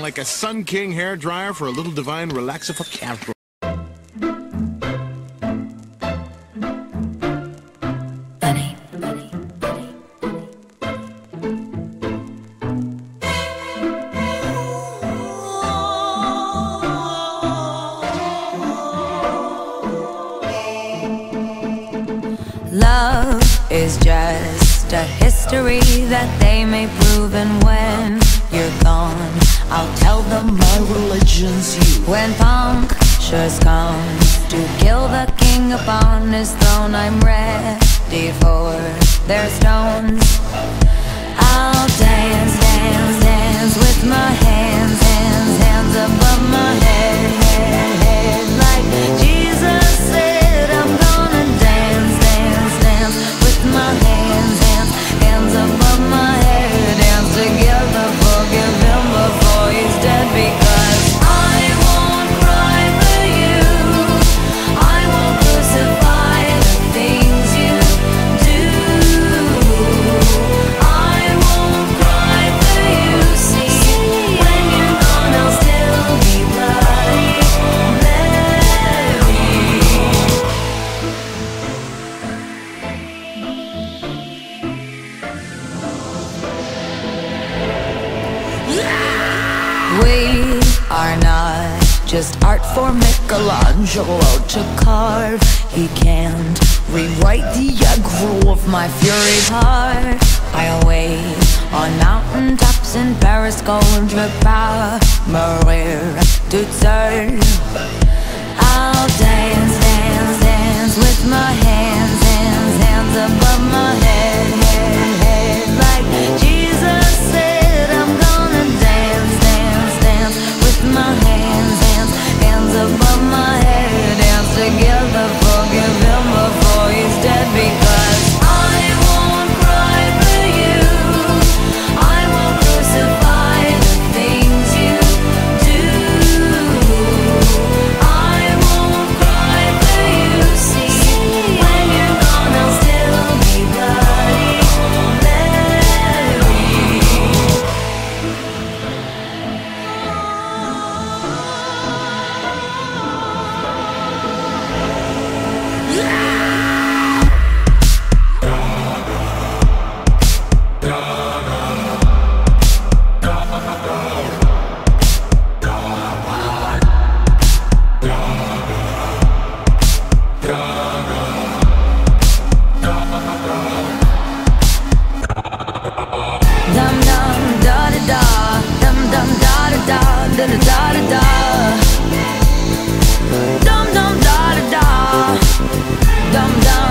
like a Sun King hair dryer for a little divine relaxification. Bunny, bunny, bunny, Love is just a history that they may prove, and when you're gone, I'll tell them my religion's you. When punctures come to kill the king upon his throne, I'm ready for their stones. I'll dance, dance, dance with my hands, hands, hands above he's We are not just art for Michelangelo to carve. He can't rewrite the aggro of my fury heart. I wait on mountain tops in Paris, going to power, Maria to serve. come down.